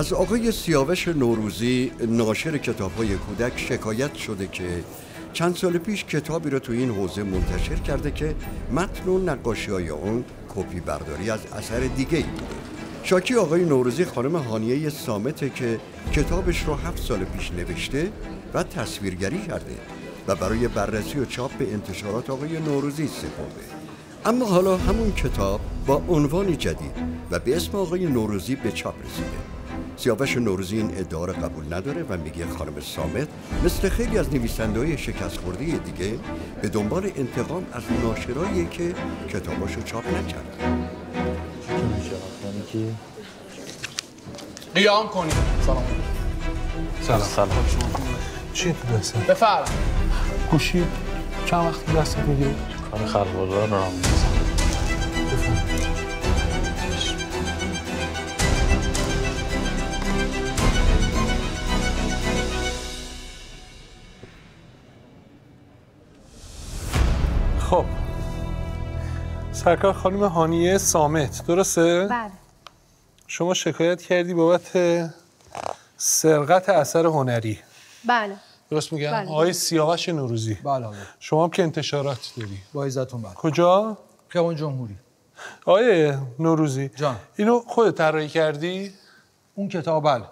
از آقای سیاوش نوروزی ناشر کتاب های کودک شکایت شده که چند سال پیش کتابی را تو این حوزه منتشر کرده که متن و نقاشی های اون کپی برداری از اثر دیگه ای بوده. شاکی آقای نوروزی خانم هانیه سامته که کتابش رو هفت سال پیش نوشته و تصویرگری کرده و برای بررسی و چاپ به انتشارات آقای نوروزی سپرده. اما حالا همون کتاب با عنوانی جدید و به اسم آقای نوروزی به چاپ رسیده. سیاوش نوروزی این ادعا را قبول نداره و میگه خانم سامت مثل خیلی از نویسنده شکست خورده دیگه به دنبال انتقام از ناشرایی که کتاباشو چاپ نکردن قیام کنید سلام. سلام. سلام. چی تو دسته؟ بفرم. گوشی. چند وقت دست می‌گیری؟ کار خلوادار رو هم سرکار خانم هانیه سامت درسته؟ بله. شما شکایت کردی بابت سرقت اثر هنری. بله. درست میگم؟ بله. آقای سیاوش نوروزی. بله بله شما هم که انتشارات داری. با عزتون بله. کجا؟ خیابان جمهوری. آقای نوروزی. جان. اینو خودت طراحی کردی؟ اون کتاب بله.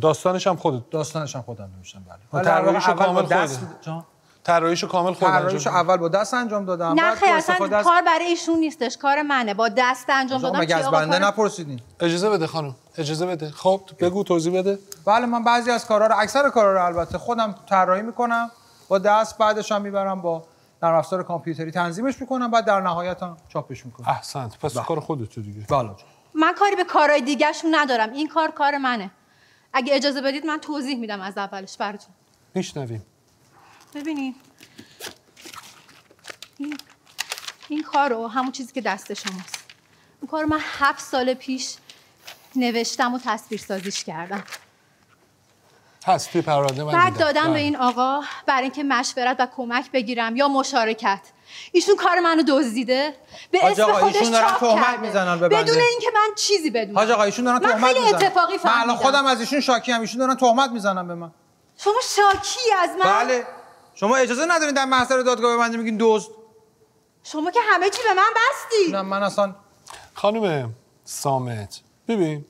داستانش هم خودت. داستانش هم خودم نوشتم بله. طراحیشو کامل دست خودت؟ جان. طراحیشو کامل خودت طراحیشو اول با دست انجام دادم نه بعد خیلی اصلا کار برای ایشون نیستش کار منه. با دست انجام دادم مگه از بنده کار- نپرسیدین؟ اجازه بده خانم اجازه بده. خب بگو توضیح بده. بله من بعضی از کارا رو اکثر کارا رو البته خودم طراحی می‌کنم با دست بعدش هم می‌برم با نرم افزار کامپیوتری تنظیمش می‌کنم بعد در نهایت هم چاپش می‌کنم. احسنت پس کار خودت دیگه. بله. من کاری به کارهای دیگهشون ندارم. این کار کار منه. اگه اجازه بدید من توضیح میدم از اولش براتون. میشنویم. ببینید این این کار رو همون چیزی که دست شماست. این کار رو من هفت سال پیش نوشتم و تصویر سازیش کردم. هست توی پرونده من بعد. دادم بله. به این آقا برای اینکه مشورت و کمک بگیرم یا مشارکت. ایشون کار منو دزدیده. به اسم آقا، خودش ایشون دارن تهمت. می‌زنن به بنده. بدون اینکه من چیزی بدونم. حاج آقا ایشون دارن تهمت می‌زنن. اتفاقی من الان. خودم از ایشون شاکی هم ایشون دارن تهمت می‌زنن به من. شما شاکی از من؟ بله. شما اجازه ندارین در محضر دادگاه به من میگین دزد؟ شما که همه چی به من بستی. نه من اصلا خانم سامت ببین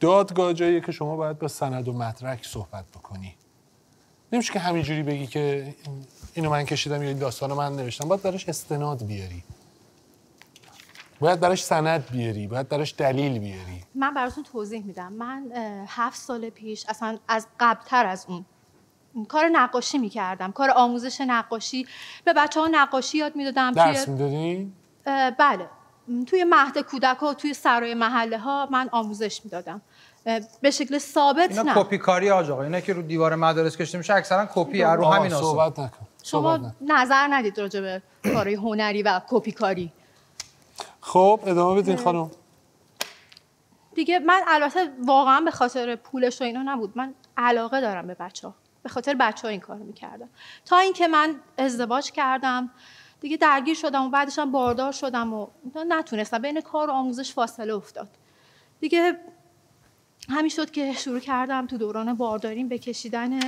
دادگاه جاییه که شما باید با سند و مدرک صحبت بکنی. نمیشه که همینجوری بگی که اینو من کشیدم یا این داستانو من نوشتم. باید براش استناد بیاری. باید براش سند بیاری. باید براش دلیل بیاری. من براتون توضیح میدم. من هفت سال پیش اصلا از قبلتر از اون کار نقاشی می‌کردم کار آموزش نقاشی. به بچه ها نقاشی یاد می‌دادم درس توی می‌دادی؟ بله. توی مهد کودک ها و توی سرای محله ها من آموزش می‌دادم. به شکل ثابت اینا نه. کپی کاری حاج آقا اینا که رو دیوار مدارس کشته میشه اکثرا کپی رو همین آسان صحبت نکن. شما صحبت نظر ندید راجع به کارهای هنری و کپی کاری خب ادامه بدین خانم. دیگه من البته واقعا به خاطر پولش و اینا نبود. من علاقه دارم به بچه ها به خاطر بچه ها این کار می‌کردم تا اینکه من ازدواج کردم دیگه درگیر شدم و بعدش هم باردار شدم و نتونستم. بین کار و آموزش فاصله افتاد. دیگه همین شد که شروع کردم تو دوران بارداریم به کشیدن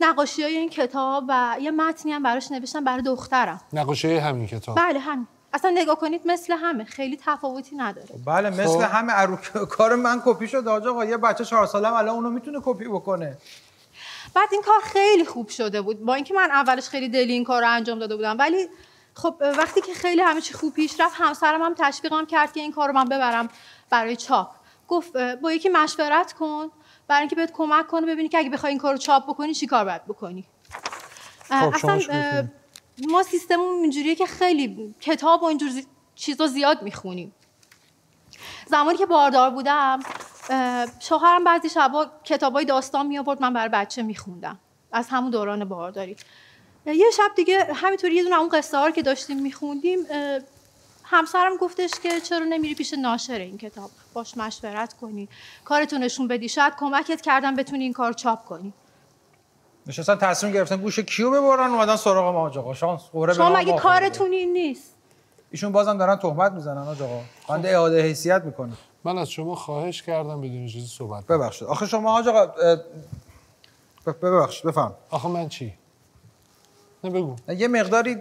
نقاشی های این کتاب و یه متنی هم براش نوشتم برای دخترم. نقاشه همین کتاب؟ بله همین. اصلا نگاه کنید مثل همه. خیلی تفاوتی نداره. بله مثل خب. همه ارو... کار من کپی شد آقا. یه بچه چهار ساله الان اونو می‌تونه کپی بکنه. بعد این کار خیلی خوب شده بود. با اینکه من اولش خیلی دلی این کار رو انجام داده بودم ولی خب وقتی که خیلی همه چی خوب پیش رفت همسرم هم تشویقم کرد که این کار رو من ببرم برای چاپ. گفت با یکی مشورت کن برای اینکه بهت کمک کنه ببینی که اگه بخوای این کار رو چاپ بکنی چی کار باید بکنی. خب، اصلا. ما سیستممون اینجوریه که خیلی کتاب و اینجور چیزا زیاد می‌خونیم. زمانی که باردار بودم شوهرم بعضی شبا کتابای داستان می آورد من برای بچه میخوندم. از همون دوران بارداری. یه شب دیگه همینطوری یه دونه اون قصه ها که داشتیم میخوندیم همسرم گفتش که چرا نمیری پیش ناشر این کتاب؟ باش مشورت کنی. کارتو نشون بدی. شاید کمکت کردم بتونی این کار چاپ کنی. نشستن تصمیم گرفتن گوش کیو ببرن اومدن سراغ ما آقا شانس شما ما مگه. کارتون این نیست؟ ایشون بازم دارن تهمت می‌زنن آقا بنده اعاده حیثیت می‌کنه. من از شما خواهش کردم بدون اجازه صحبت ببخشید. آخه شما حاج آقا ببخشید بفهم. آخه من چی؟ نه بگو. یه مقداری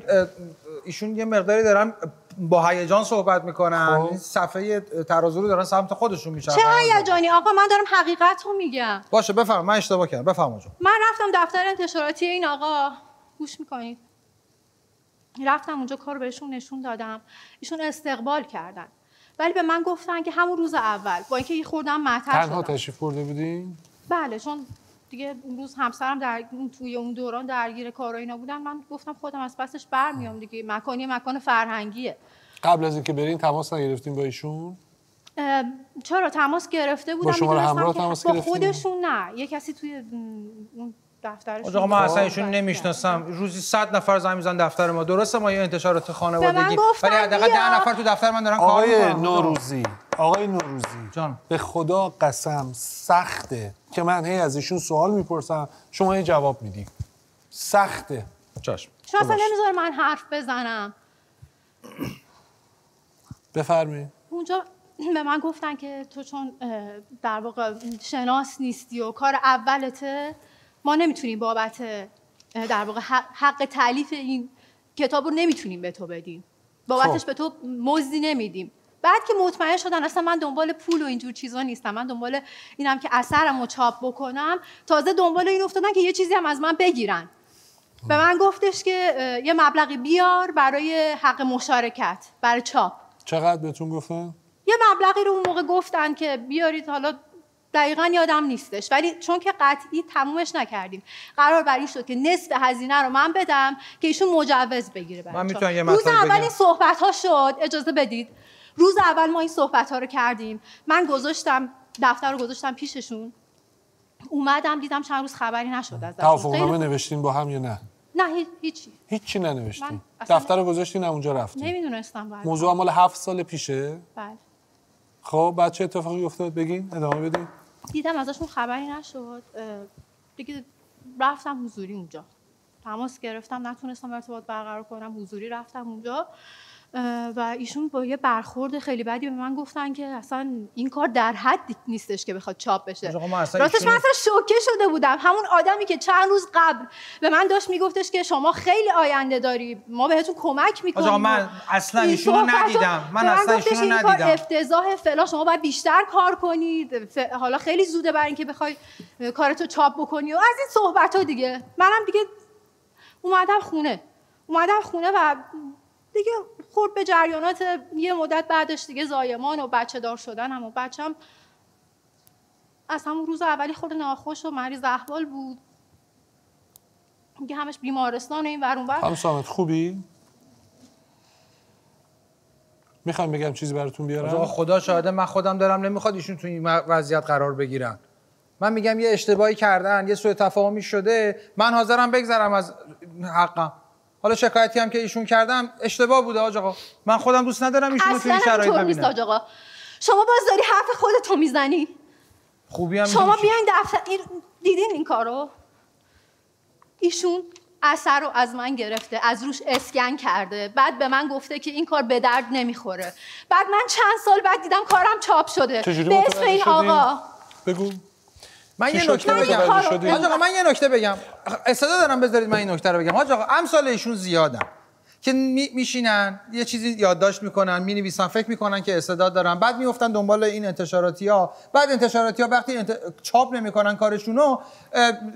ایشون یه مقداری دارن با هیجان صحبت می‌کنن. خب. صفحه ترازو رو دارن سمت خودشون میشن چه هیجانی؟ آقا من دارم حقیقت رو میگم. باشه بفهم. من اشتباه کردم. بفهم آقا من رفتم دفتر انتشاراتی این آقا. گوش می‌کنید. رفتم اونجا کار بهشون نشون دادم. ایشون استقبال کردن. ولی به من گفتن که همون روز اول با اینکه یه خوردم معطل تنها شدم. تشریف برده بودین؟ بله چون دیگه اون روز همسرم در توی اون دوران درگیر کار و اینا بودن من گفتم خودم از پسش برمیام دیگه مکانی مکان فرهنگیه. قبل از اینکه برین تماس نگرفتین با ایشون؟ چرا تماس گرفته بودم شما همراه تماس با گرفتین؟ خودشون نه. یه کسی توی اون دفترشون آقا من اصلا ایشون. نمی‌شناسم. روزی 100 نفر زنگ می‌زنن دفتر ما. درسته ما یه انتشارات خانوادگی. ولی حداقل بیا. 10 نفر تو دفتر من دارن کار آقای نوروزی آقای نوروزی جان. به خدا قسم سخته که من هی از ایشون سوال می‌پرسم. شما هی جواب میدی. سخته. چشم. شما اصلا نمی‌ذاره من حرف بزنم. بفرمایید. اونجا به من گفتن که تو چون در واقع شناس نیستی و کار اولته ما نمی‌تونیم بابت در واقع حق, تعلیف این کتاب رو نمی‌تونیم به تو بدیم. بابتش خب. به تو مزدی نمیدیم. بعد که مطمئن شدن اصلا من دنبال پول و اینجور چیزا نیستم. من دنبال اینم که اثرم رو چاپ بکنم. تازه دنبال این افتادن که یه چیزی هم از من بگیرن. به من گفتش که یه مبلغی بیار برای حق مشارکت برای چاپ. چقدر بهتون گفتن؟ یه مبلغی رو اون موقع گفتن که بیارید حالا دقیقا یادم نیستش. ولی چون که قطعی تمومش نکردیم قرار بر این شد که نصف هزینه رو من بدم که ایشون مجوز بگیره برای من یه روز اول؟ این صحبت ها شد. اجازه بدید. روز اول ما این صحبت ها رو کردیم. من گذاشتم دفتر رو گذاشتم پیششون. اومدم دیدم چند روز خبری نشد ازشون. توافقنامه خیلی- نوشتین با هم یا نه؟ نه هیچ- هیچی. هیچی ننوشتین. دفتر رو گذاشتین اونجا رفتین. نمی‌دونستم باید موضوع مال هفت سال پیشه؟ بله. خب بعد چه اتفاقی افتاد بگین ادامه بدین. دیدم ازشون خبری نشد دیگه رفتم حضوری اونجا. تماس گرفتم نتونستم ارتباط برقرار کنم حضوری رفتم اونجا. و ایشون با یه برخورد خیلی بدی به من گفتن که اصلا این کار در حدی نیستش که بخواد چاپ بشه. راستش من اصلا شوکه شده بودم. همون آدمی که چند روز قبل به من داشت میگفتش که شما خیلی آینده داری. ما بهتون کمک می‌کنیم آقا من اصلا ایشونو ندیدم. من اصلا ایشونو این کار ندیدم. افتضاح فلان شما باید بیشتر کار کنید. ف- حالا خیلی زوده برای اینکه بخوای کارتو چاپ بکنی و از این صحبت ها دیگه. منم دیگه اومدم خونه. اومدم خونه و دیگه خورد به جریانات یه مدت بعدش دیگه زایمان و بچه دار شدنم و بچم از همون روز اولی خود ناخوش و مریض احوال بود. دیگه همش بیمارستان و این ور اون ور. خانم سامت خوبی؟ می‌خوایم بگم چیزی براتون بیارم؟ خدا شاهده من خودم دارم نمی‌خواد ایشون تو این وضعیت قرار بگیرن. من میگم یه اشتباهی کردن یه سوء تفاهمی شده من حاضرم بگذرم از حقم. حالا شکایتی هم که ایشون کردم اشتباه بوده آج آقا. من خودم دوست ندارم ایشون تو اصلا این شرایط ببینم حاج آقا. شما باز داری حرف خودتو می‌زنی؟ خوبی هم شما بیاین دفتر این- دیدین این کارو؟ ایشون اثر رو از من گرفته از روش اسکن کرده. بعد به من گفته که این کار به درد نمی‌خوره. بعد من چند سال بعد دیدم کارم چاپ شده. به اسم این؟ آقا. بگو. من یه نکته بگم؟ حاج آقا من یه نکته بگم. استعداد دارم بذارید من این نکته رو بگم. حاج آقا امثال ایشون زیادن. که می- میشینن یه چیزی یادداشت می‌کنن می‌نویسن فکر می‌کنن که استعداد دارن. بعد میفتن دنبال این انتشاراتی ها. بعد انتشاراتی ها وقتی انت... چاپ نمی‌کنن کارشونو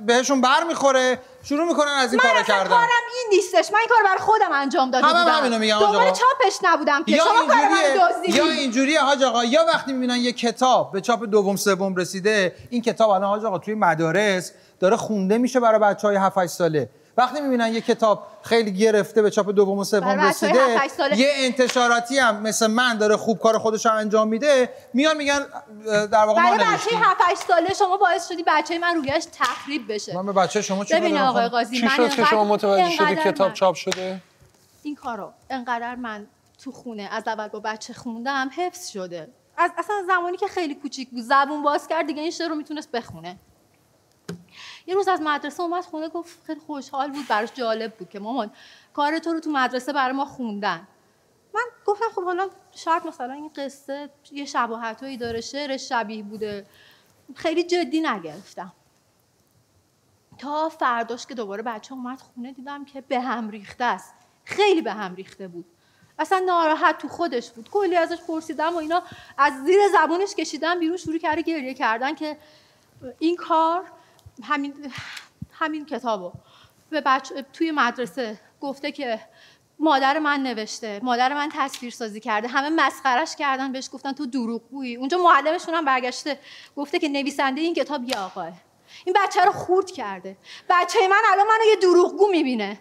بهشون بر می‌خوره شروع می‌کنن از این من اصلا کردن. کارم این نیستش. من این کار برای خودم انجام داده همه بودم همینو حاج دنبال. چاپش نبودم که. یا شما من اینجوریه یا اینجوریه حاج آقا. یا وقتی می‌بینن یه کتاب به چاپ دوم سوم رسیده این کتاب الان حاج آقا توی مدارس داره خونده میشه برای بچه های 7 8 ساله. وقتی می‌بینن یه کتاب خیلی گرفته به چاپ دوم و سوم رسیده 7 8 ساله. یه انتشاراتی هم مثل من داره خوب کار خودش رو انجام میده میان میگن در واقع برای بچه نوشتیم 7 8 ساله شما باعث شدی بچه من رویش تخریب بشه. من به بچه شما چی ببین آقای؟ قاضی چی من شد که شما متوجه شدی کتاب من- چاپ شده؟ این کارو انقدر من تو خونه از اول با بچه خوندم حفظ شده. از اصلا زمانی که خیلی کوچیک بود زبون باز کرد دیگه این شعر رو می‌تونست بخونه. یه روز از مدرسه اومد خونه گفت خیلی خوشحال بود براش جالب بود که مامان کار تو رو تو مدرسه برای ما خوندن. من گفتم خب حالا شاید مثلا این قصه یه شباهتهایی داره شعرش شبیه بوده. خیلی جدی نگرفتم. تا فرداش که دوباره بچه اومد خونه دیدم که به هم ریخته است. خیلی به هم ریخته بود. اصلا ناراحت تو خودش بود. کلی ازش پرسیدم و اینا از زیر زبونش کشیدم بیرون شروع کرده گریه کردن که این کار همین همین کتابو. به بچه توی مدرسه گفته که مادر من نوشته. مادر من تصویر سازی کرده. همه مسخرش کردن بهش گفتن تو دروغگویی اونجا معلمشون هم برگشته گفته که نویسنده این کتاب یه آقاه. این بچه رو خورد کرده. بچه من الان منو یه دروغگو می‌بینه.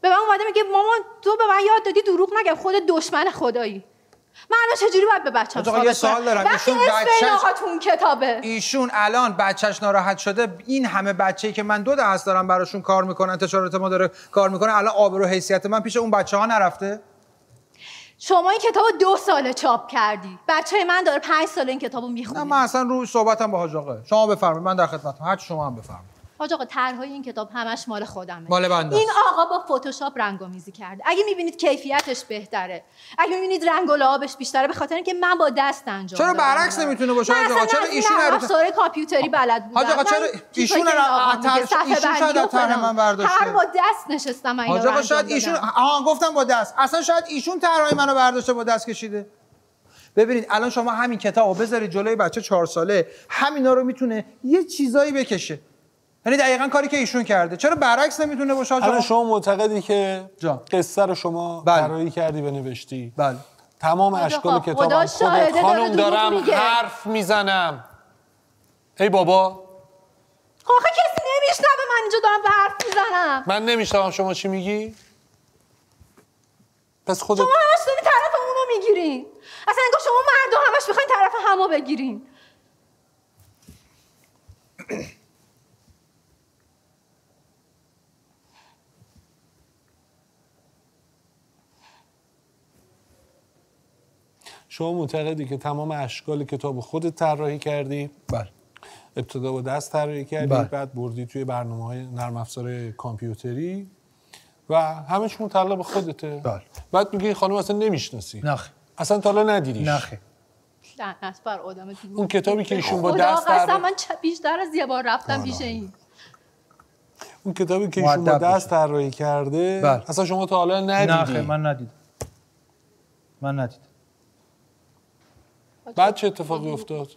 به من اومده میگه مامان تو به من یاد دادی دروغ نگم خود دشمن خدایی. من الان چجوری باید به بچه‌م آقا، یه سوال؟ دارم. ایشون بچه‌ش- کتابه. ایشون الان بچهش ناراحت شده. این همه بچه‌ای که من دو دست دارم براشون کار می‌کنن انتشارات ما داره کار می‌کنه الان آبرو حیثیت من پیش اون بچه ها نرفته. شما این کتاب دو ساله چاپ کردی. بچه من داره پنج ساله این کتاب رو نه می‌خونه. من اصلا روی صحبتم با حاج آقا. شما بفرمایید من در خدمتم هر شما هم بفرمایید. حاج آقا طرحهای این کتاب همش مال خودمه مال بنده این. آقا با فتوشاپ رنگامیزی کرده اگه می‌بینید کیفیتش بهتره اگه می‌بینید رنگ و لعابش بیشتره به خاطر اینکه من با دست انجام چرا برعکس رو. نمی‌تونه باشه حاج آقا؟ چرا ایشون عروس- افزار کامپیوتری بلد بودم حاج آقا، چرا ایشون ایشون شاید طرح. من برداشته. همه با دست نشستم من حاج رو آقا شاید ایشون. آها گفتم با دست اصلا شاید ایشون طرحهای منو برداشته با دست کشیده ببینید الان شما همین کتابو بذارید جلوی بچه چهار ساله همینا رو می‌تونه یه چیزایی بکشه یعنی دقیقا کاری که ایشون کرده. چرا برعکس نمی‌تونه باشه؟ الان آقا؟ شما معتقدی که جان. قصه رو شما بله. طراحی کردی و نوشتی بله. تمام خدا اشکال خدا خودت شاهده داره خانم دارم میگه. حرف می‌زنم. ای بابا. خب آخه کسی نمیشنوه من اینجا دارم به حرف می‌زنم. من نمیشتم شما چی میگی؟ پس خودت شما همش داری طرف اونو می‌گیرین اصلا انگار شما مردم همش می‌خواین طرف همو بگیرین. شما معتقدی که تمام اشکال کتاب خودت طراحی کردی؟ بله. ابتدا با دست طراحی کردی بله. بعد بردی توی برنامه های نرم افزار کامپیوتری و همش متعلق به خودته. بله. بعد میگی این خانم اصلا نمی‌شناسی. نخ اصلا تا حالا ندیدیش. نخه لعنت بر آدم. اون کتابی که ایشون با دست طراحی من بیشتر از یه بار رفتم پیش این. اون کتابی که ایشون با دست طراحی کرده بله. اصلا شما تا حالا ندیدی. نخه من ندیدم. من ندیدم. بعد چه اتفاقی افتاد؟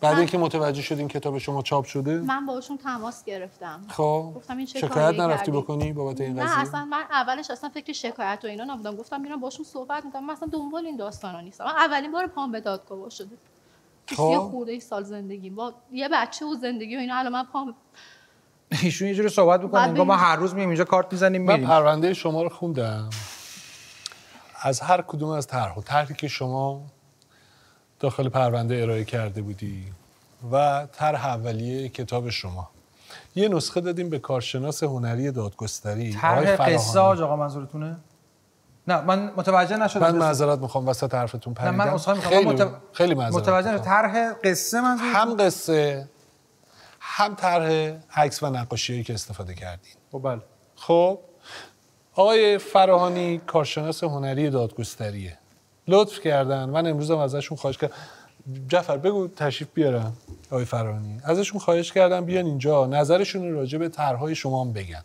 بعد اینکه متوجه شدین کتاب شما چاپ شده؟ من باشون تماس گرفتم. خب. گفتم این چه شکایت نرفتی؟ بکنی بابت این نه قضیه؟ اصلا من اولش اصلا فکر شکایت و اینا نبودم. گفتم میرم باشون صحبت می‌کنم. من اصلا دنبال این داستانا نیستم. من اولین بار پام به دادگاه شده. خب. خورده ای سال زندگی. با یه بچه و زندگی و اینا الان من پام ایشون یه جوری صحبت می‌کنه انگار ما هر روز میایم اینجا کارت می‌زنیم من میریم. پرونده شما رو خوندم. از هر کدوم از طرح و طرحی که شما داخل پرونده ارائه کرده بودی و طرح اولیه کتاب شما. یه نسخه دادیم به کارشناس هنری دادگستری طرح حاج آقا منظورتونه؟ نه من متوجه نشدم. من معذرت می‌خوام وسط حرفتون نه پریدم. من می‌خوام خیلی, مت... خیلی معذرت متوجه. طرح قصه منظور هم قصه هم طرح عکس و نقاشی که استفاده کردین. خب بله. خب آقای فراهانی کارشناس هنری دادگستریه. لطف کردن. من امروز هم ازشون خواهش کردم جعفر بگو تشریف بیارن آقای فراهانی ازشون خواهش کردم بیان اینجا. نظرشون رو راجع به طرحهای شما هم بگن.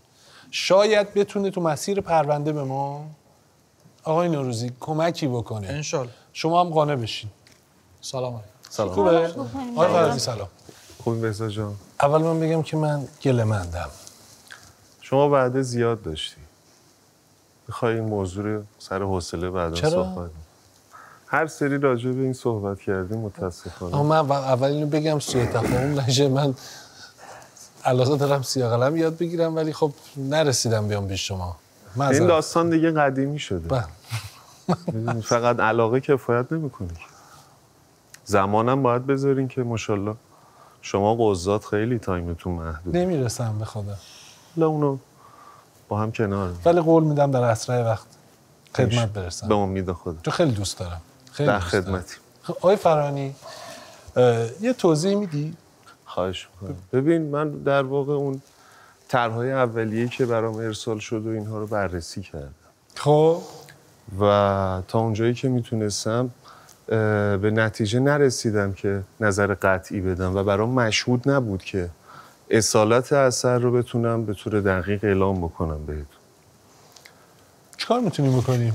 شاید بتونه تو مسیر پرونده به ما آقای نوروزی کمکی بکنه. انشالله. شما هم قانع بشین. سلام علیکم. سلام. خوبه. آقای فراهانی سلام. خوبی بهزاد جان؟ اول من بگم که من گلمندم. شما وعده زیاد داشتی. می‌خوای این موضوع رو سر حوصله بعدا چرا؟ صحبت. هر سری راجع به این صحبت کردیم متاسفانه من اول- اینو بگم سوء تفاهم نشه من علاقه دارم سیاه قلم یاد بگیرم ولی خب نرسیدم بیام پیش شما این معذرت. داستان دیگه قدیمی شده بله. فقط علاقه کفایت نمی‌کنه زمانم باید بذارین که ماشاءالله شما قضات خیلی تایمتون محدود نمی‌رسم به خدا حالا اونو با هم کنار. ولی قول میدم در اسرع وقت خدمت برسم به امید خدا. تو خیلی دوست دارم. خیلی در. خدمتی. خب، آقای فرانی یه توضیح میدی؟ خواهش می‌کنم. ببین من در واقع اون طرحهای اولیه‌ای که برام ارسال شد و اینها رو بررسی کردم. خب. و تا اونجایی که می‌تونستم به نتیجه نرسیدم که نظر قطعی بدم و برام مشهود نبود که اصالت اثر رو بتونم به طور دقیق اعلام بکنم بهتون. چیکار می‌تونیم بکنیم؟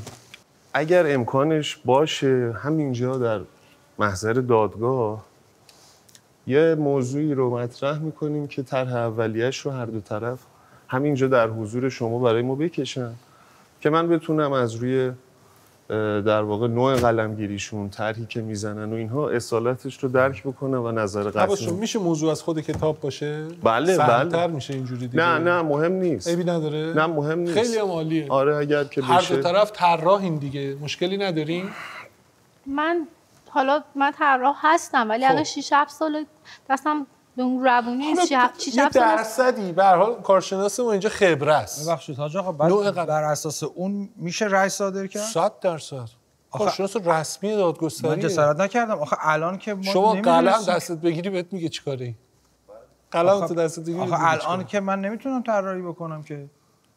اگر امکانش باشه همینجا در محضر دادگاه یه موضوعی رو مطرح می‌کنیم که طرح اولیش رو هر دو طرف همینجا در حضور شما برای ما بکشن که من بتونم از روی در واقع نوع قلمگیریشون طرحی که می‌زنن و اینها اصالتش رو درک بکنم و نظر قطعی. میشه موضوع از خود کتاب باشه؟ بله، سهل‌تر بله. میشه اینجوری دیگه؟ نه نه مهم نیست. عیبی نداره؟ نه مهم نیست. خیلی هم عالیه. آره اگر که هر بشه دو طرف طراحین دیگه. مشکلی نداریم؟ من حالا من طراح هستم ولی خب. الان 6 7 سال دستم به اون روونی نیست 6 یه 7 سال درصدی به هر حال کارشناس ما اینجا خبره است. ببخشید حاج آقا بعد. بر اساس اون میشه رأی صادر کرد؟ 100 درصد. کارشناس رسمی من دادگستری جسارت نکردم. آخه الان که ما شما قلم. دستت بگیری بهت میگه چیکاره ای قلم تو دستت بگیری آخه الان. که من نمی‌تونم طراحی بکنم که.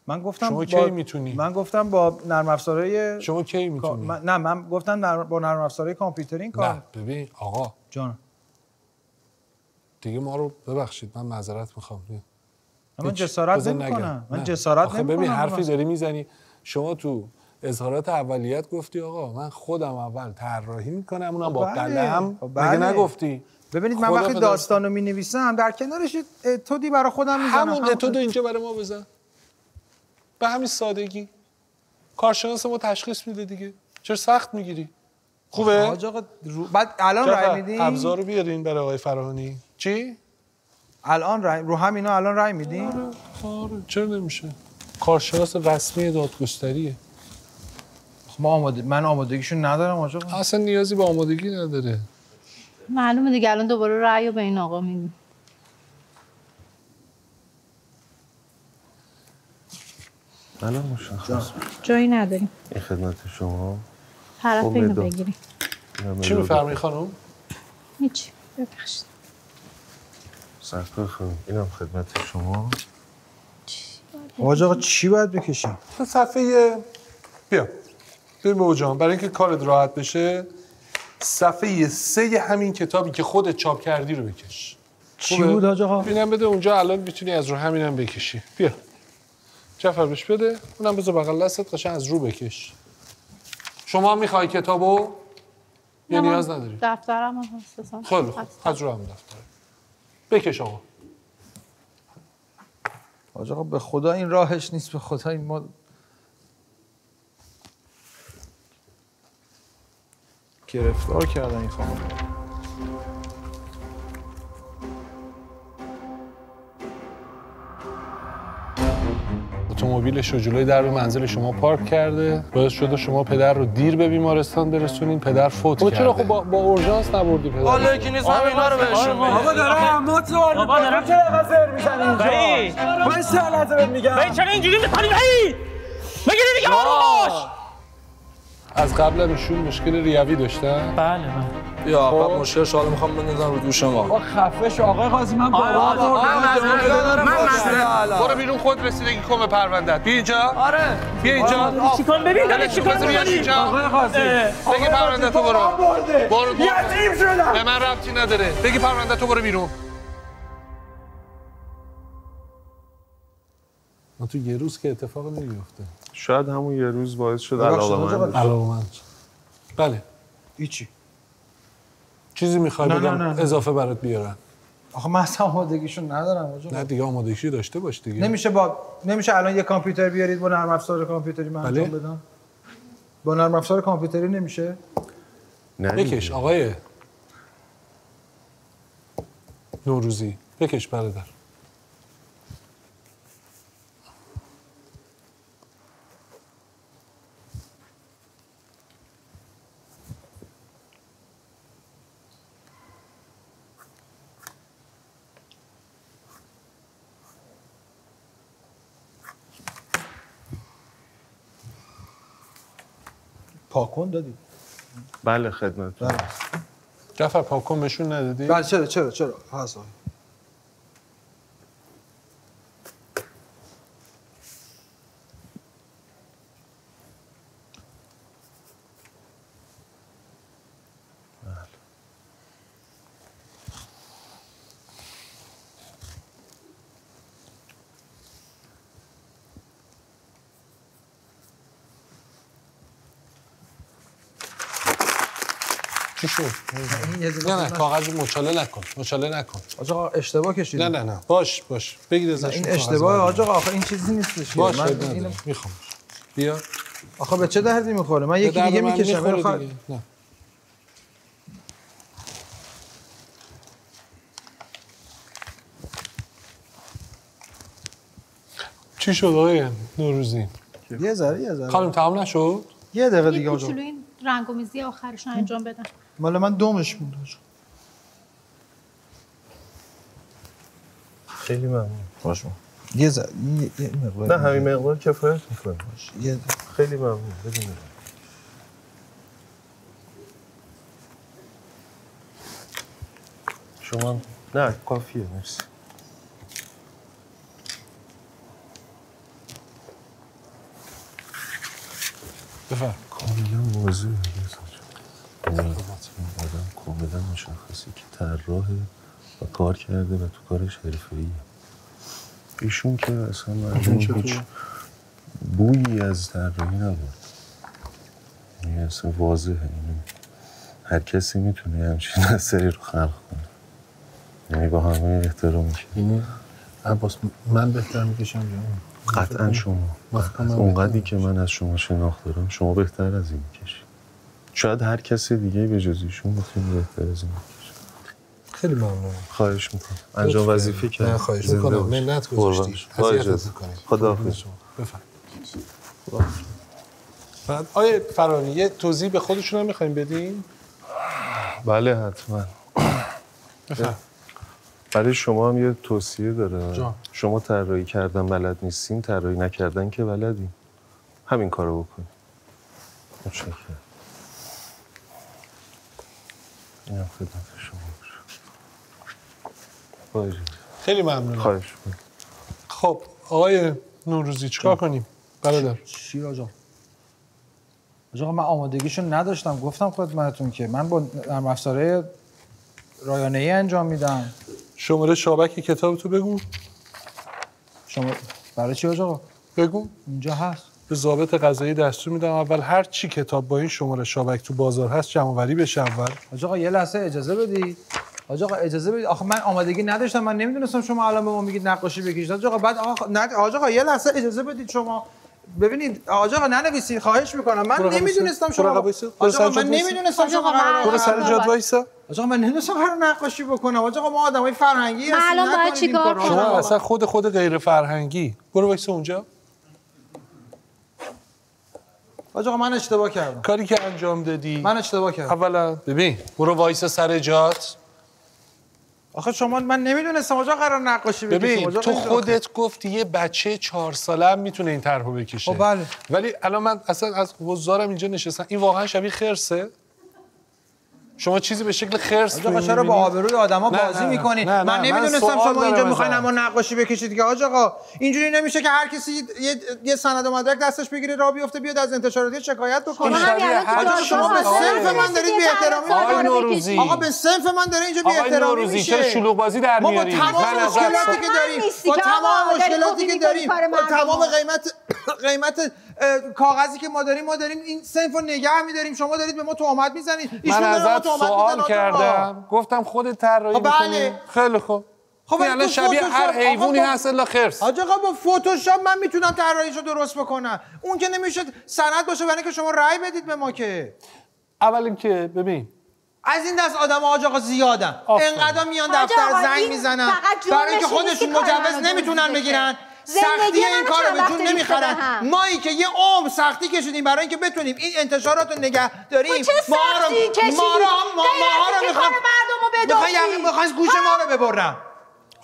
من گفتم شما با... کی می‌تونی؟ من گفتم با نرم افزارهای شما کی می‌تونی؟ من- نه من گفتم با نرم افزارهای کامپیوتری این نه کار ببین آقا. جان دیگه ما رو ببخشید من معذرت می‌خوام. من. جسارت نمی‌کنم نگم. من. جسارت آخه نمی‌کنم ببین حرفی داری می‌زنی. شما تو اظهارات اولیت گفتی آقا من خودم اول طراحی می‌کنم اونم با بله. قلم. خب مگه بله. نگفتی؟ ببینید من وقتی پدر- داستان رو می نویسم در کنارش اتودی برای خودم می‌زنم. همون اتودو اینجا برای ما بزن. به همین سادگی. کارشناس ما تشخیص میده دیگه. چرا سخت می‌گیری؟ خوبه؟ حاج آقا رو... بعد الان رای میدین ابزار رو بیارین برای آقای فراهانی. چی؟ الان رای... رو همینا الان رای میدین آره چرا نمیشه؟ کارشناس رسمی دادگستریه. ما آماده من آمادگیشون ندارم آقا اصلا نیازی به آمادگی نداره. معلومه دیگه الان دوباره رأی رو به این آقا میدیم. الان مشخص. جایی نداریم. این خدمت شما؟ طرف خب، اینو. بگیریم. چی میفرمایی خانم؟ هیچ ببخشید. سرکار خانم اینم خدمت شما. حاج آقا چی باید بکشیم؟ صفحه بیا. ببین بابا جان برای اینکه کارت راحت بشه صفحه سه همین کتابی که خودت چاپ کردی رو بکش. چی خوبه؟ بود حاج آقا؟ اینم بده اونجا الان می‌تونی از رو همینم بکشی. بیا. جعفر بهش بده اونم بذار بغل دستت قشنگ از رو بکش. شما می‌خوای کتابو؟ من نیاز نداری. دفترم هم هست. خیلی خوب. هم دفتر بکش آقا. حاج آقا به خدا این راهش نیست به خدا این ما گرفتار کردن این خانم. اتومبیلش رو جلوی درب منزل شما پارک کرده. باعث شده شما پدر رو دیر به بیمارستان برسونین. پدر فوت کرده چرا خب با, با اورژانس نبردی پدر؟ حالا یکی نیست همینا رو بهشون بده آقا دارم ما تو بابا دارم چه وزر می‌زنی اینجا؟ من سهلت بهت میگم بایی چرا اینجوری می‌کنی بایی مگه نمیگم آروم باش! از قبل هم ایشون مشکل ریوی داشتن؟ بله بله. یا. بعد مشکل شغال می‌خوام بندازم رو دوش ما. آقا خفه شو. آقای قاضی من بابا برو بیرون خود رسیدگی کن به پروندت بیا اینجا. آره. بیا اینجا. چیکار ببین داری چیکار می‌کنی؟ اینجا. آقای قاضی. بگی پرونده تو برو. برو برو. یتیم شدم به من ربطی نداره. بگی پرونده تو برو بیرون. ما تو یه روز که اتفاق نمیفته شاید همون یه روز باعث شد علاقه حاج آقا. من؟ علاقمند بله. هیچی. چیزی می‌خوای نه، بگم نه، نه. اضافه برات بیارن آخه من اصلا آمادگیشون ندارم آقا. نه دیگه آمادگی داشته باش دیگه نمیشه با نمیشه الان یه کامپیوتر بیارید با نرم افزار کامپیوتری من انجام بله. بدم با نرم افزار کامپیوتری نمیشه نه. بکش آقای نوروزی بکش برادر پاکن دادی. بله خدمت بله. جعفر پاکن بهشون ندادی؟ بله چرا چرا چرا؟ هست. نه نه کاغذ مچاله نکن مچاله نکن. آقا اشتباه کشیدی. نه نه نه باش باش. بگیر ازش این اشتباه آقا آخه این چیزی نیستش. باش من اینو-. می‌خوام. بیا. آخه به چه دردی می‌خوره؟ من یکی دیگه می‌کشم. نه. چی شد آقای نوروزی؟ یه ذره یه ذره. خانم تمام نشد؟ یه دقیقه یه دیگه حاج آقا. کوچولو این رنگ و میزی آخرش رو انجام بدم. مال من دومش بود. خیلی ممنون. باش یه ذره یه- یه مقدار نه همین مقدار کفایت می‌کنه یه خیلی ممنون. بدون شما نه کافیه مرسی. بفرم. کاملا آدم کاملا مشخصه که طراح و کار کرده و تو کارش حرفه‌ایه ایشون که اصلا؟ هیچ بویی از طراحی نبود. این اصلا واضحه. اینو هر کسی می‌تونه همچین اثری رو خلق کنه. یعنی با همه احترامی که یعنی عباس من بهتر می‌کشم یا؟ قطعا شما. اونقدری که من از شما شناخت دارم شما بهتر از این می‌کشی شاید هر کس دیگه به جز ایشون بتونه بهتر از خیلی ممنون. خواهش می‌کنم. انجام وظیفه. کرد نه خواهش می‌کنم. منت گذاشتی. شم. با اذیتت اجازه. می‌کنی. خداحافظ بفرم بعد آیه فرانی یه توضیح به خودشون هم می‌خوایم بدیم بله حتما. بفرم برای شما هم یه توصیه داره جان. شما طراحی کردن بلد نیستین طراحی نکردن که بلدین. همین کارو بکنید متشکرم. اینم خدمت شما. خیلی ممنونم. خواهش می‌کنم. خب آقای نوروزی چیکار کنیم؟ برادر. چی آجا؟ آجا من آمادگیشو نداشتم. گفتم خدمتتون که من با نرم افزاره رایانه ای انجام میدم. شماره شابک کتاب تو بگو. شما برای چی آجا؟ بگو. اینجا هست. به ضابط قضایی دستور میدم اول هر چی کتاب با این شماره شابک تو بازار هست جمع وری بشه اول. آجا آقا یه لحظه اجازه بدید. آجا آقا اجازه بدید. آخه من آمادگی نداشتم. من نمی‌دونستم شما الان به ما میگید نقاشی بکشید. آجا آقا بعد آقا نه آجا آقا یه لحظه اجازه بدید شما. ببینید آجا آقا ننویسید. خواهش می‌کنم. من نمی‌دونستم شما آجا آقا من. نمی‌دونستم شما آقا، برو سر جاد وایسا. آجا من نمی‌دونستم قرار نقاشی بکنم. آجا آقا ما آدمای فرهنگی من هستیم. الان باید چیکار. کنم؟ شما آقا. اصلا خود خود غیر فرهنگی برو وایسا اونجا. آقا من اشتباه کردم. کاری که انجام دادی. من اشتباه کردم. اولا ببین. برو وایسا سر جات. آخه شما من نمی‌دونستم آجا قرار نقاشی بکشیم ببین تو خودت گفتی یه بچه چهار ساله هم می‌تونه این طرحو بکشه. خب بله. ولی الان من اصلا از حضارم اینجا نشستم. این واقعا شبیه خرسه. شما چیزی به شکل خرس آقا تو چرا با؟ آبروی آدما بازی می‌کنید نه، من نمی‌دونستم شما اینجا. می‌خواین اما نقاشی بکشید که آجا آقا اینجوری نمیشه که هر کسی یه, یه سند و مدرک دستش بگیره راه بیفته بیاد از انتشاراتی شکایت بکنه. آجا دانشگاه شما به آقا صنف من دارید بی احترامی. آقا به صنف من داره اینجا بی احترامی نوروزی میشه. چرا شلوغ بازی در ما با میاری تمام مشکلاتی که من داریم با تمام آقا مشکلاتی که داریم با تمام. قیمت قیمت کاغذی که ما داریم ما داریم این صنف رو نگه میداریم. شما دارید به ما تهمت می‌زنید. من ازت سوال کردم. گفتم خودت طراحی بله. خیلی خوب. خب الان شبیه فوتوشاپ- هر حیوانی با- هست الا خرس. حاج آقا با فتوشاپ من می‌تونم طراحیشو درست بکنم. اون که نمیشه سند باشه برای اینکه شما رأی بدید به ما که. اول اینکه ببین. از این دست آدم حاج آقا زیادن. آفرین. انقدر میان دفتر زنگ می‌زنن. برای اینکه خودشون که کار مجوز نمی‌تونن. بگیرن. سختی این کار رو بهتون نمی‌خرن به. مایی که یه عمر سختی کشیدیم برای اینکه بتونیم این انتشارات رو نگه داریم ما رو؟ ما رو ما رو می‌خوام مردم رو می‌خوان گوش ما رو ببرن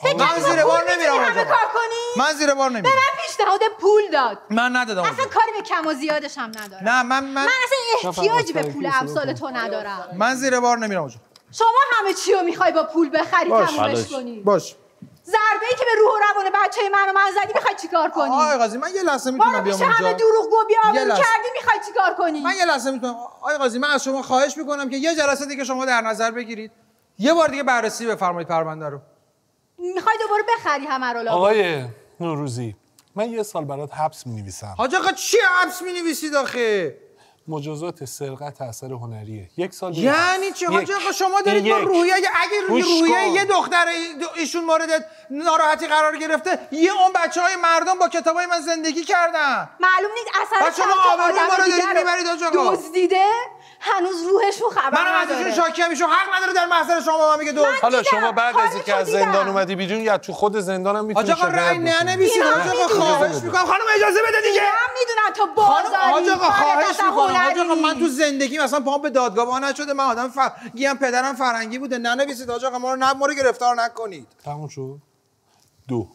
من زیر بار نمیرم همه آقا. کار کنی من زیر بار به نمیرم من پیشنهاد پول داد من ندادم اصلا. کاری به کم و زیادش هم ندارم نه من من من اصلا احتیاجی به پول امثال تو ندارم من زیر بار نمیرم. شما همه چی رو می‌خوای با پول بخری. تمومش. کنی باش ضربه ای که به روح و روان بچه من و من زدی می‌خوای چیکار کنی؟ آقای قاضی من یه لحظه می‌تونم بیام پیش همه اونجا. دروغ گو لحظه. کردی می‌خوای چیکار کنی؟ من یه لحظه می‌تونم آقای قاضی من از شما خواهش می‌کنم که یه جلسه دیگه شما در نظر بگیرید یه بار دیگه بررسی بفرمایید پرونده رو. می‌خوای دوباره بخری همه رو. آقای نوروزی من یه سال برات حبس می نویسم حاج آقا چی حبس می نویسید آخه؟ مجازات سرقت اثر هنریه یک سال دیگه. یعنی چی حاج یک. آقا شما دارید با. روحیه اگه روی روحیه. یه دختر ای- ایشون مورد ناراحتی قرار گرفته یه اون بچه های مردم با کتابای من زندگی کردن معلوم نیست اثر شما آبروی ما آدم رو دارید می‌برید حاج آقا. دزدیده هنوز روحش رو خبر من از ایشون شاکی هم ایشون حق نداره در محضر شما به من میگه دوست حالا. شما بعد از اینکه از. زندان اومدی بیرون یا تو خود زندان هم می‌تونی آقا رأی نه نویسید اینا حاج آقا می‌دونم. خواهش می‌کنم. خانم اجازه بده دیگه. من می‌دونم تو خانم بازاری آقا خواهش می‌کنم. آقا. من تو زندگی مثلا پام به دادگاه نشده. من آدم. گیم پدرم فرنگی بوده. ننویسید. حاج آقا ما رو نه ما رو گرفتار نکنید. تموم شد. دو.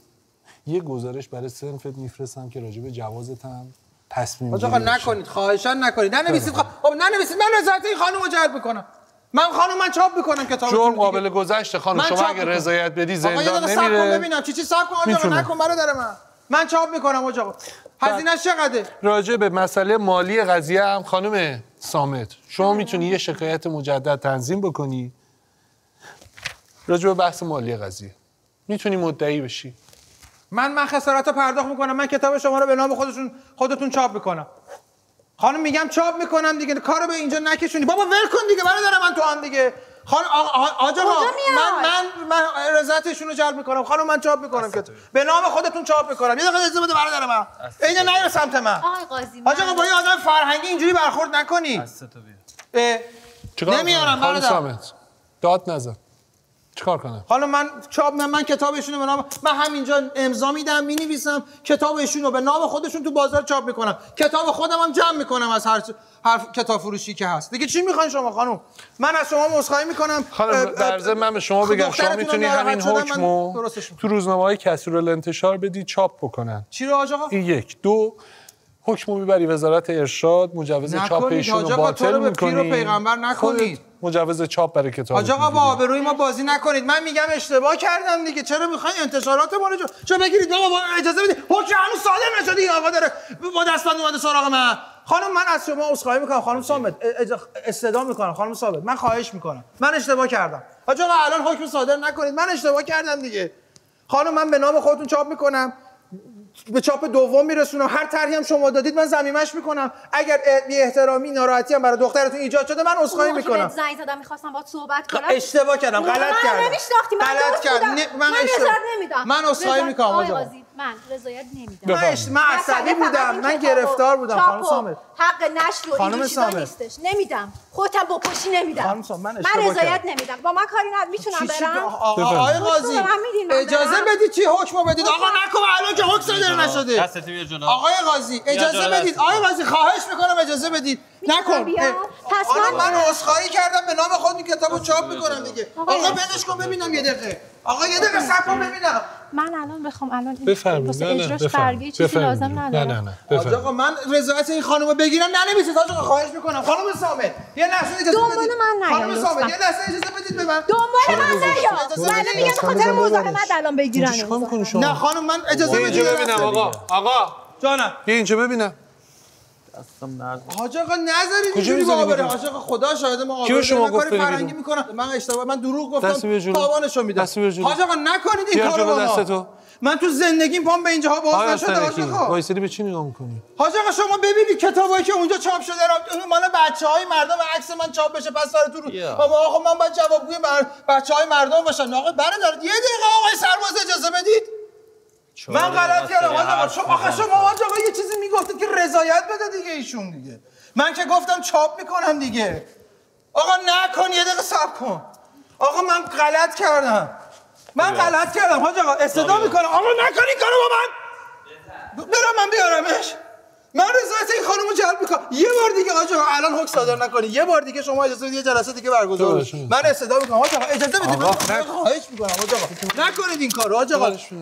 یه گزارش برای سنفت میفرستم که راجع به جوازت هم تصمیم آقا. نکنید خواهشان نکنید. ننویسید خب خب ننویسید. من رضایت این خانم رو جلب می‌کنم. من خانم من چاپ می‌کنم کتابتون جرم. قابل گذشته خانم. شما اگه. رضایت بدی آقا زندان دقیقه صبر کن نمیره ببینم چی چی صبر کن. آقا. نکن برادر من. من چاپ می‌کنم آقا. هزینه‌اش چقدره؟ راجع به مسئله مالی قضیه هم خانم سامت شما می‌تونی یه شکایت مجدد تنظیم بکنی؟ راجع به بحث مالی قضیه. می‌تونی مدعی بشی. من من خسارت رو پرداخت می‌کنم. من کتاب شما رو به نام خودشون خودتون چاپ می‌کنم. خانم میگم چاپ می‌کنم دیگه. کارو به اینجا نکشونی. بابا ول کن دیگه. برادر من تو هم دیگه. خانم آقا آقا کجا میاد؟ من من من رضایتشون رو جلب می‌کنم. خانم من چاپ می‌کنم که به نام خودتون چاپ می‌کنم. یه دقیقه اجازه بده برادر من. اینجا نیا سمت من. آقای قاضی من- با یه آدم فرهنگی اینجوری برخورد نکنی. نمیارم، برادر. داد نزن. چیکار کنم؟ حالا من چاپ من, من کتابشون رو به نام من همینجا امضا میدم می‌نویسم کتابشون رو به نام خودشون تو بازار چاپ می‌کنم. کتاب خودم هم جمع می‌کنم از هر هر کتاب فروشی که هست. دیگه چی می‌خواین شما خانم من از شما مسخره می‌کنم. خانم در ضمن من به شما بگم شما می‌تونی همین حکمو تو روزنامه های کسر الانتشار بدی چاپ بکنن. چی رو آقا؟ این یک. دو حکمو می‌بری وزارت ارشاد مجوز چاپ ایشون رو باطل می‌کنی. پیغمبر نکنید. مجوز چاپ برای کتاب حاج آقا با آبروی ما بازی نکنید. من میگم اشتباه کردم دیگه. چرا می‌خواین انتشارات ما رو چرا بگیرید؟ بابا با اجازه بدید. حکم هنوز صادر نشده. این آقا داره با دستبند اومده سراغ من. خانم من از شما عذرخواهی می‌کنم. خانم اج- استدعا می‌کنم. خانم ثابت من خواهش می‌کنم. من اشتباه کردم. حاج آقا الان حکم صادر نکنید. من اشتباه کردم دیگه. خانم من به نام خودتون چاپ می‌کنم. به چاپ دوم میرسونم. هر طرحی هم شما دادید من زمیمش می‌کنم. اگر بی احترامی ناراحتی هم برای دخترتون ایجاد شده من عذرخواهی که می‌کنم. زنگ زدم می‌خواستم باهات صحبت کنم. اشتباه کردم. غلط کردم. غلط کردم. من اشتباه- نمیدم من عذرخواهی می‌کنم، من رضایت نمیدم. من اش- من عصبی بودم. من گرفتار بودم. خانم سامت حق نشر و خانم این چیزا سامت. نیستش. نمیدم. خودم بکشی نمیدم. خانم سامت، من من رضایت. نمیدم. با من کاری ندارم. می‌تونم چی چی؟ برم؟ آقا- آقای قاضی اجازه؟ بدید چی حکمو بدید؟ آقا نکن الان که حکم صادر نشده آقای قاضی اجازه بدید. آقای قاضی خواهش می‌کنم اجازه بدید. نکن. پس من- من عذرخواهی کردم به نام خود این کتابو چاپ می‌کنم دیگه. آقا. بلش کن ببینم یه دقیقه. آقا یه دقیقه صبر کن ببینم. من الان بخوام الان این بفرمایید. نه نه بفرمایید. چیزی. لازم نه ندارم. نه نه حاج بفرمایید. آقا من رضایت این خانومو بگیرم ننویسید حاج آقا خواهش می‌کنم. خانم سامت یه لحظه اجازه دنبال بدید. من نیاین خانم. سامت یه لحظه اجازه بدید به من. دنبال من نیا. من. میگم به خاطر مزاحمت. الان بگیرن. نه خانم من اجازه بدید. ببینم. آقا. آقا. جانم. بیا اینجا ببینم. حاج آقا نذارید کجا اینجوری بیرون؟ حاج آقا خدا شاهد ما آبرو شما من گفت کار بری فرنگی؟ می‌کنم من اشتباه من دروغ گفتم. تاوانشو میدم. حاج آقا نکنید این کارو با ما. من تو زندگیم پام به اینجاها باز آقا نشده حاج آقا وایسادی به چی نگاه می‌کنی حاج آقا شما ببینید کتابایی که اونجا چاپ شده را اون مال بچه های مردم عکس من چاپ بشه پس سر تو رو. بابا آقا من باید جوابگوی بر بچه های مردم باشم آقا برادر یه دقیقه آقای سرباز اجازه بدید من غلط کردم آقا شما آخه شما آقا یه چیزی می‌گفتید که رضایت بده دیگه ایشون دیگه. من که گفتم چاپ می‌کنم دیگه. آقا نکن یه دقیقه صبر کن. آقا من غلط کردم. من غلط کردم حاج آقا استدا می‌کنم. آقا نکن این کارو با من. برم من بیارمش. من رضایت این خانمو جلب می‌کنم. یه بار دیگه آقا الان حکم صادر نکنی. یه بار دیگه شما اجازه بدید یه جلسه دیگه برگزار. بشه. من استدا می‌کنم. آقا اجازه بدید. من خواهش می‌کنم. آقا نکنید این کارو. آقا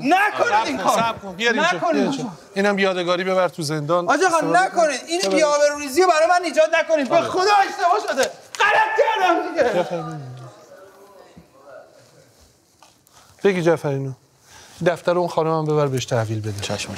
نکنید این کارو. نکنید. اینم یادگاری ببر تو زندان. آقا. نکنید. این بی‌آبروریزی رو برای من ایجاد نکنید. به خدا اشتباه شده. غلط کردم دیگه. بگی جعفرینو. دفتر اون خانم هم ببر بهش تحویل بده. چشم